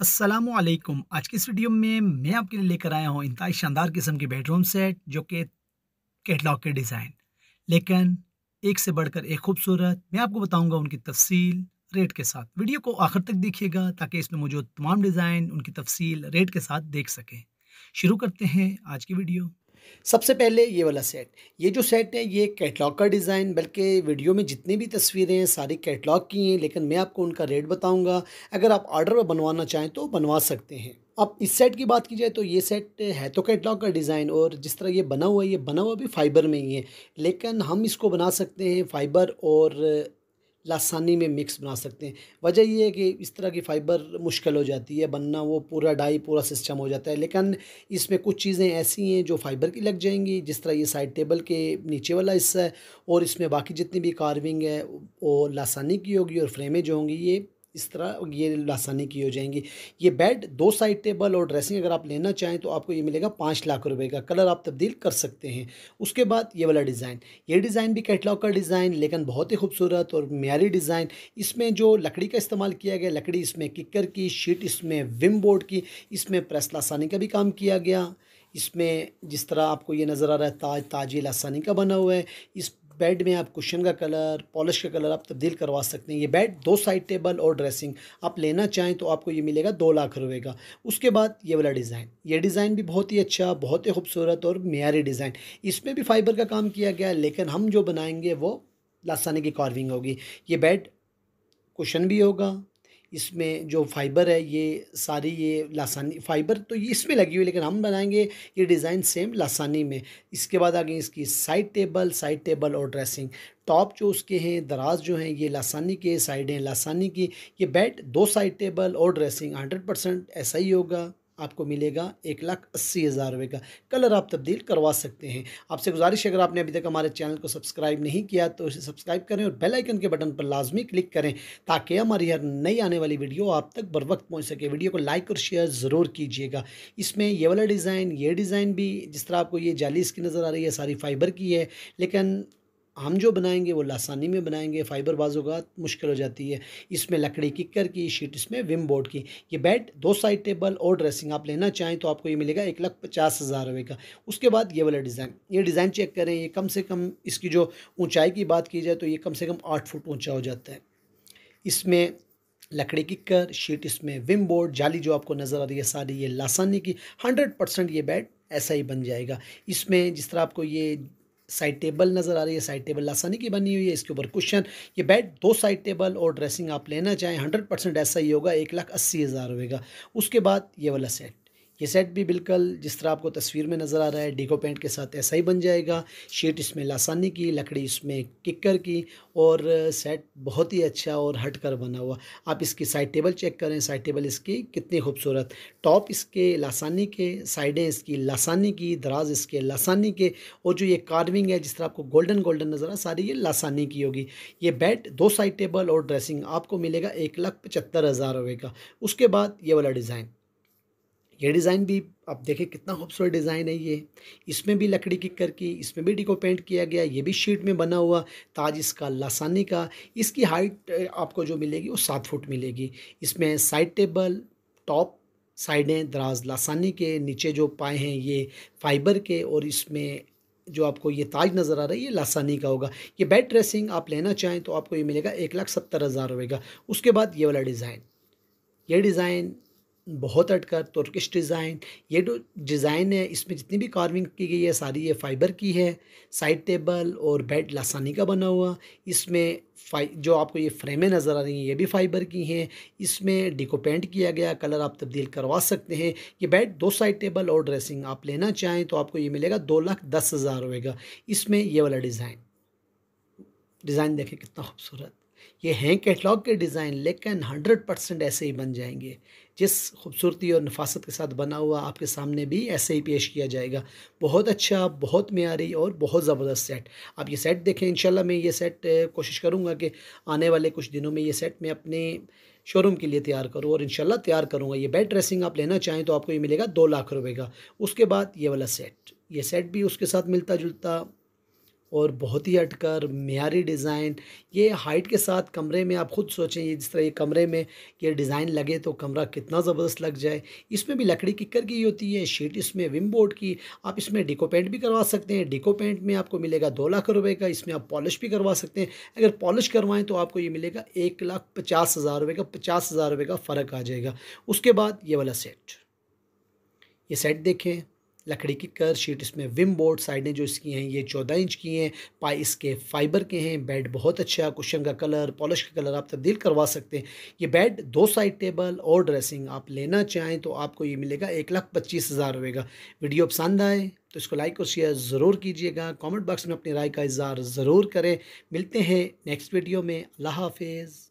असलकुम आज की इस वीडियो में मैं आपके लिए लेकर आया हूँ इंतहाई शानदार किस्म के बेडरूम सेट जो कि कैटलॉग के डिज़ाइन लेकिन एक से बढ़कर एक खूबसूरत, मैं आपको बताऊँगा उनकी तफसील रेट के साथ। वीडियो को आखिर तक देखिएगा ताकि इसमें मौजूद तमाम डिज़ाइन उनकी तफसील रेट के साथ देख सकें। शुरू करते हैं आज की वीडियो। सबसे पहले ये वाला सेट ये जो सेट है, ये कैटलॉग का डिज़ाइन बल्कि वीडियो में जितनी भी तस्वीरें हैं, सारी कैटलॉग की हैं, लेकिन मैं आपको उनका रेट बताऊँगा। अगर आप ऑर्डर पर बनवाना चाहें तो बनवा सकते हैं। अब इस सेट की बात की जाए तो ये सेट है तो कैटलॉग का डिज़ाइन और जिस तरह ये बना हुआ है, ये बना हुआ भी फाइबर में ही है। लेकिन हम इसको बना सकते हैं फ़ाइबर और लासानी में मिक्स बना सकते हैं। वजह यह है कि इस तरह की फ़ाइबर मुश्किल हो जाती है, बनना वो पूरा डाई पूरा सिस्टम हो जाता है। लेकिन इसमें कुछ चीज़ें ऐसी हैं जो फ़ाइबर की लग जाएँगी, जिस तरह ये साइड टेबल के नीचे वाला हिस्सा है, और इसमें बाकी जितनी भी कार्विंग है, वो लासानी की होगी और फ्रेमें जो होंगी, ये इस तरह ये लासानी की हो जाएँगी। ये बेड दो साइड टेबल और ड्रेसिंग अगर आप लेना चाहें तो आपको ये मिलेगा पाँच लाख रुपए का। कलर आप तब्दील कर सकते हैं। उसके बाद ये वाला डिज़ाइन ये डिज़ाइन भी कैटलॉग का डिज़ाइन लेकिन बहुत ही खूबसूरत और म्यारी डिज़ाइन इसमें जो लकड़ी का इस्तेमाल किया गया, लकड़ी इसमें किकर की शीट इसमें विम बोर्ड की, इसमें प्रेस लासानी का भी काम किया गया। इसमें जिस तरह आपको ये नज़र आ रहा है, ताज, ताजी लासानी का बना हुआ है। इस बेड में आप कुशन का कलर, पॉलिश का कलर आप तब्दील करवा सकते हैं। ये बेड दो साइड टेबल और ड्रेसिंग, आप लेना चाहें तो आपको ये मिलेगा दो लाख रुपए का। उसके बाद ये वाला डिज़ाइन, ये डिज़ाइन भी बहुत ही अच्छा बहुत ही खूबसूरत और मीरी डिज़ाइन। इसमें भी फाइबर का काम किया गया, लेकिन हम जो बनाएँगे वो लासानी की कार्विंग होगी। ये बेड कुशन भी होगा इसमें जो फाइबर है, ये सारी ये लासानी फ़ाइबर तो ये इसमें लगी हुई लेकिन हम बनाएँगे ये डिज़ाइन सेम लासानी में। इसके बाद आगे इसकी साइड टेबल साइड टेबल और ड्रेसिंग टॉप जो उसके हैं, दराज जो हैं, ये लासानी के साइड हैं। लासानी की ये बेड दो साइड टेबल और ड्रेसिंग हंड्रेड परसेंट ऐसा ही होगा। आपको मिलेगा एक लाख अस्सी हज़ार रुपये का। कलर आप तब्दील करवा सकते हैं। आपसे गुजारिश अगर आपने अभी तक हमारे चैनल को सब्सक्राइब नहीं किया तो इसे सब्सक्राइब करें और बेल आइकन के बटन पर लाजमी क्लिक करें, ताकि हमारी हर नई आने वाली वीडियो आप तक बर वक्त पहुँच सके। वीडियो को लाइक और शेयर ज़रूर कीजिएगा। इसमें ये वाला डिज़ाइन, ये डिज़ाइन भी जिस तरह आपको ये जाली इसकी नज़र आ रही है, सारी फाइबर की है, लेकिन हम जो बनाएँगे, वो लासानी में बनाएँगे फ़ाइबर बाज़ोगात मुश्किल हो जाती है। इसमें लकड़ी किकर की, शीट इसमें विम बोर्ड की। ये बेड दो साइड टेबल और ड्रेसिंग आप लेना चाहें तो आपको ये मिलेगा एक लाख पचास हज़ार रुपये का। उसके बाद ये वाला डिज़ाइन, ये डिज़ाइन चेक करें, ये कम से कम इसकी जो ऊँचाई की बात की जाए तो ये कम से कम आठ फुट ऊँचा हो जाता है। इसमें लकड़ी की कर शीट इसमें विम बोर्ड, जाली जो आपको नज़र आ रही है सारी, ये लासानी की, हंड्रेड परसेंट ये बेड ऐसा ही बन जाएगा। इसमें जिस तरह आपको ये साइड टेबल नज़र आ रही है साइड टेबल लासानी की बनी हुई है, इसके ऊपर क्वेश्चन ये बेड दो साइड टेबल और ड्रेसिंग आप लेना चाहें हंड्रेड परसेंट ऐसा ही होगा, एक लाख अस्सी हज़ार होगा उसके बाद ये वाला सेट ये सेट भी बिल्कुल जिस तरह आपको तस्वीर में नज़र आ रहा है डिको पेंट के साथ ऐसा ही बन जाएगा। शीट इसमें लासानी की, लकड़ी इसमें किक्कर की और सेट बहुत ही अच्छा और हट कर बना हुआ। आप इसकी साइड टेबल चेक करें साइड टेबल इसकी कितनी खूबसूरत। टॉप इसके लासानी के, साइडें इसकी लासानी की, दराज इसके लासानी के और जो ये कार्विंग है, जिस तरह आपको गोल्डन गोल्डन नज़र आ सारी ये लासानी की होगी। ये बेड दो साइड टेबल और ड्रेसिंग आपको मिलेगा, एक लाख पचहत्तर हज़ार का। उसके बाद ये वाला डिज़ाइन ये डिज़ाइन भी आप देखें कितना खूबसूरत डिज़ाइन है ये। इसमें भी लकड़ी की कर की, इसमें भी डिको पेंट किया गया, ये भी शीट में बना हुआ, ताज इसका लासानी का। इसकी हाइट आपको जो मिलेगी वो सात फुट मिलेगी। इसमें साइड टेबल, टॉप साइडें दराज लासानी के, नीचे जो पाए हैं ये फाइबर के, और इसमें जो आपको ये ताज नज़र आ रहा है, ये लासानी का होगा। ये बेड ड्रेसिंग आप लेना चाहें तो आपको ये मिलेगा एक लाख सत्तर हज़ार रुपये का। उसके बाद ये वाला डिज़ाइन। ये डिज़ाइन बहुत हटकर तुर्किश डिज़ाइन ये जो डिज़ाइन है, इसमें जितनी भी कार्विंग की गई है, सारी ये फ़ाइबर की है साइड टेबल और बेड लासानी का बना हुआ, इसमें जो आपको ये फ्रेमें नज़र आ रही हैं, ये भी फ़ाइबर की हैं, इसमें डिको पेंट किया गया कलर आप तब्दील करवा सकते हैं, ये बेड दो साइड टेबल और ड्रेसिंग आप लेना चाहें तो आपको ये मिलेगा, दो लाख दस हज़ार होएगा, इसमें ये वाला डिज़ाइन डिज़ाइन देखें कितना खूबसूरत। ये हैं कैटलॉग के डिज़ाइन, लेकिन हंड्रेड परसेंट ऐसे ही बन जाएँगे। जिस खूबसूरती और नफासत के साथ बना हुआ आपके सामने भी ऐसे ही पेश किया जाएगा। बहुत अच्छा बहुत म्यारी और बहुत ज़बरदस्त सेट। आप ये सेट देखें, इंशाल्लाह मैं ये सेट कोशिश करूँगा कि आने वाले कुछ दिनों में ये सेट मैं अपने शोरूम के लिए तैयार करूँ और इंशाल्लाह तैयार करूँगा। ये बेड ड्रेसिंग आप लेना चाहें तो आपको ये मिलेगा दो लाख रुपये का। उसके बाद ये वाला सेट, ये सेट भी उसके साथ मिलता जुलता और बहुत ही हटकर मीरी डिज़ाइन। ये हाइट के साथ कमरे में आप ख़ुद सोचें, ये जिस तरह ये कमरे में ये डिज़ाइन लगे तो कमरा कितना ज़बरदस्त लग जाए। इसमें भी लकड़ी किक्कर की होती है, शीट इसमें विम बोर्ड की, आप इसमें डिको पेंट भी करवा सकते हैं। डिको पेंट में आपको मिलेगा दो लाख रुपये का, इसमें आप पॉलिश भी करवा सकते हैं। अगर पॉलिश करवाएँ तो आपको ये मिलेगा एक लाख पचास हज़ार रुपये का, पचास हज़ार रुपये का फ़र्क आ जाएगा। उसके बाद ये वाला सेट। ये सेट देखें। लकड़ी की कर शीट इसमें विम बोर्ड साइडें जो इसकी हैं, ये चौदह इंच की हैं, पाई इसके फाइबर के हैं बेड बहुत अच्छा कुशन का कलर पॉलिश का कलर आप तब्दील करवा सकते हैं। ये बेड दो साइड टेबल और ड्रेसिंग आप लेना चाहें तो आपको ये मिलेगा एक लाख पच्चीस हज़ार का। वीडियो पसंद आए तो इसको लाइक और शेयर ज़रूर कीजिएगा। कमेंट बॉक्स में अपनी राय का इजहार ज़रूर करें। मिलते हैं नेक्स्ट वीडियो में। अल्लाह हाफिज़।